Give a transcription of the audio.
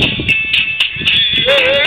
Yeah.